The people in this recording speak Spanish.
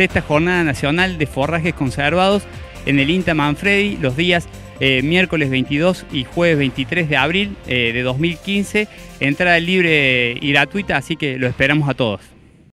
sexta jornada nacional de forrajes conservados en el INTA Manfredi los días eh, miércoles 22 y jueves 23 de abril eh, de 2015. Entrada libre y gratuita, así que lo esperamos a todos.